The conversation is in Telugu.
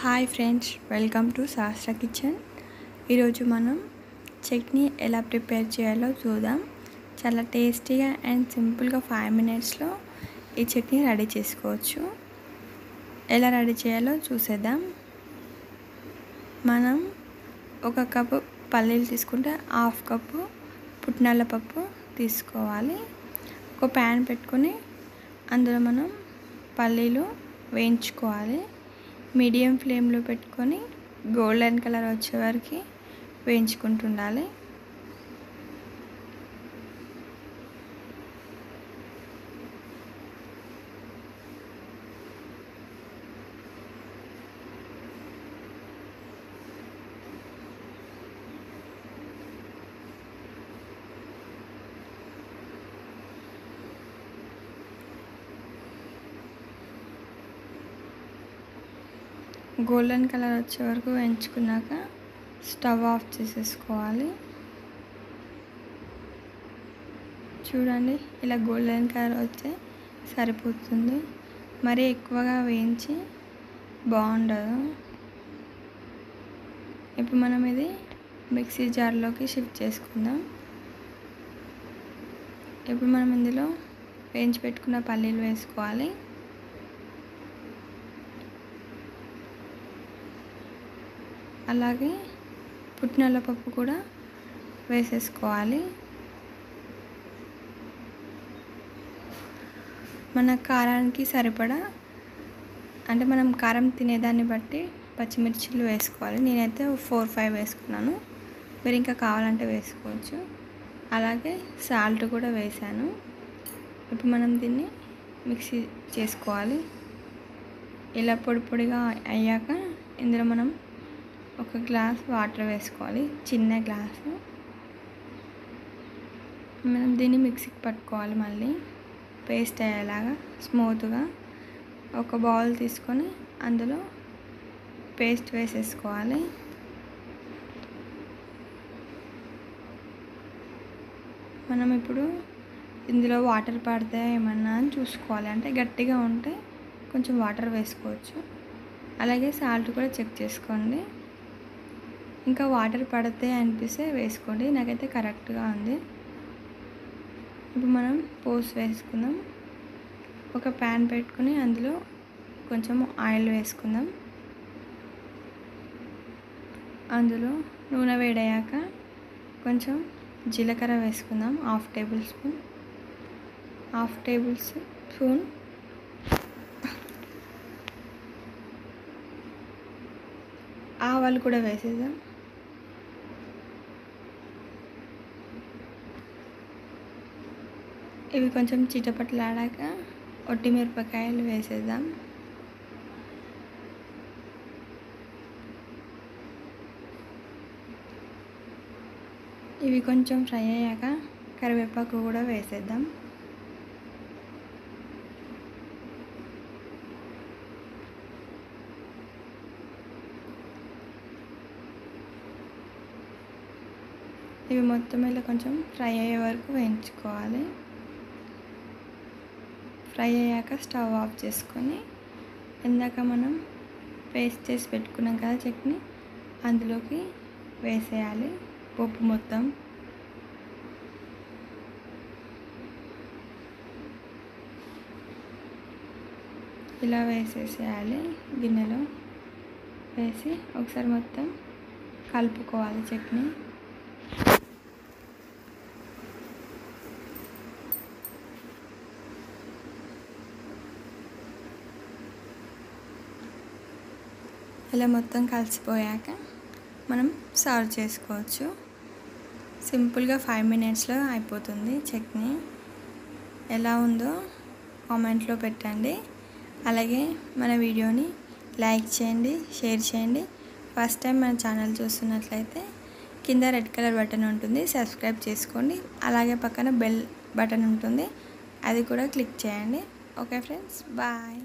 Hi friends welcome to Shastra kitchen. ఈరోజు మనం చట్నీ ఎలా ప్రిపేర్ చేయాలో చూద్దాం. చాలా టేస్టీగా అండ్ సింపుల్గా ఫైవ్ మినిట్స్లో ఈ చట్నీ రెడీ చేసుకోవచ్చు. ఎలా రెడీ చేయాలో చూసేద్దాం. మనం ఒక కప్పు పల్లీలు తీసుకుంటే హాఫ్ కప్పు పుట్నాల పప్పు తీసుకోవాలి. ఒక ప్యాన్ పెట్టుకొని అందులో మనం పల్లీలు వేయించుకోవాలి. మీడియం ఫ్లేమ్లో పెట్టుకొని గోల్డెన్ కలర్ వచ్చేవరకు వేయించుకుంటుండాలి. గోల్డెన్ కలర్ వచ్చే వరకు వేయించుకున్నాక స్టవ్ ఆఫ్ చేసేసుకోవాలి. చూడండి ఇలా గోల్డెన్ కలర్ వస్తే సరిపోతుంది. మరీ ఎక్కువగా వేయించి బాగుండదు. ఇప్పుడు మనం ఇది మిక్సీ జార్లోకి షిఫ్ట్ చేసుకుందాం. ఇప్పుడు మనం ఇందులో వేయించి పెట్టుకున్న పల్లీలు వేసుకోవాలి. అలాగే పుట్టినల్ల పప్పు కూడా వేసేసుకోవాలి. మన కారానికి సరిపడా అంటే మనం కారం తినేదాన్ని బట్టి పచ్చిమిర్చిలు వేసుకోవాలి. నేనైతే ఫోర్ ఫైవ్ వేసుకున్నాను. మీరు ఇంకా కావాలంటే వేసుకోవచ్చు. అలాగే సాల్ట్ కూడా వేసాను. ఇప్పుడు మనం దీన్ని మిక్సీ చేసుకోవాలి. ఇలా పొడి పొడిగా అయ్యాక ఇందులో మనం ఒక గ్లాస్ వాటర్ వేసుకోవాలి చిన్న గ్లాసు. మనం దీన్ని మిక్సీకి పట్టుకోవాలి మళ్ళీ. పేస్ట్ అయ్యేలాగా స్మూత్గా. ఒక బౌల్ తీసుకొని అందులో పేస్ట్ వేసేసుకోవాలి. మనం ఇప్పుడు ఇందులో వాటర్ పడితే ఏమన్నా అని చూసుకోవాలి. అంటే గట్టిగా ఉంటే కొంచెం వాటర్ వేసుకోవచ్చు. అలాగే సాల్ట్ కూడా చెక్ చేసుకోండి. ఇంకా వాటర్ పడితే అనిపిస్తే వేసుకోండి. నాకైతే కరెక్ట్గా ఉంది. ఇప్పుడు మనం పోస్ వేసుకుందాం. ఒక ప్యాన్ పెట్టుకుని అందులో కొంచెం ఆయిల్ వేసుకుందాం. అందులో నూనె వేడయ్యాక కొంచెం జీలకర్ర వేసుకుందాం. Half tablespoon. Half tablespoon. ఆవాలు కూడా వేసేద్దాం. ఇవి కొంచెం చిటపట్లాడాక ఒట్టి మిరపకాయలు వేసేద్దాం. ఇవి కొంచెం ఫ్రై అయ్యాక కరివేపాకు కూడా వేసేద్దాం. ఇవి మొత్తం ఇలా కొంచెం ఫ్రై అయ్యే వరకు వేయించుకోవాలి. ఫ్రై అయ్యాక స్టవ్ ఆఫ్ చేసుకొని ఇందాక మనం పేస్ట్ చేసి పెట్టుకున్నాం కదా చట్నీ అందులోకి వేసేయాలి పప్పు మొత్తం. ఇలా వేసేసేయాలి గిన్నెలో వేసి ఒకసారి మొత్తం కలుపుకోవాలి చట్నీ. ఇలా మొత్తం కలిసిపోయాక మనం సర్వ్ చేసుకోవచ్చు. సింపుల్గా ఫైవ్ మినిట్స్లో అయిపోతుంది చట్నీ. ఎలా ఉందో కామెంట్లో పెట్టండి. అలాగే మన వీడియోని లైక్ చేయండి షేర్ చేయండి. ఫస్ట్ టైం మన ఛానల్ చూస్తున్నట్లయితే కింద రెడ్ కలర్ బటన్ ఉంటుంది సబ్స్క్రైబ్ చేసుకోండి. అలాగే పక్కన బెల్ బటన్ ఉంటుంది అది కూడా క్లిక్ చేయండి. Okay friends bye.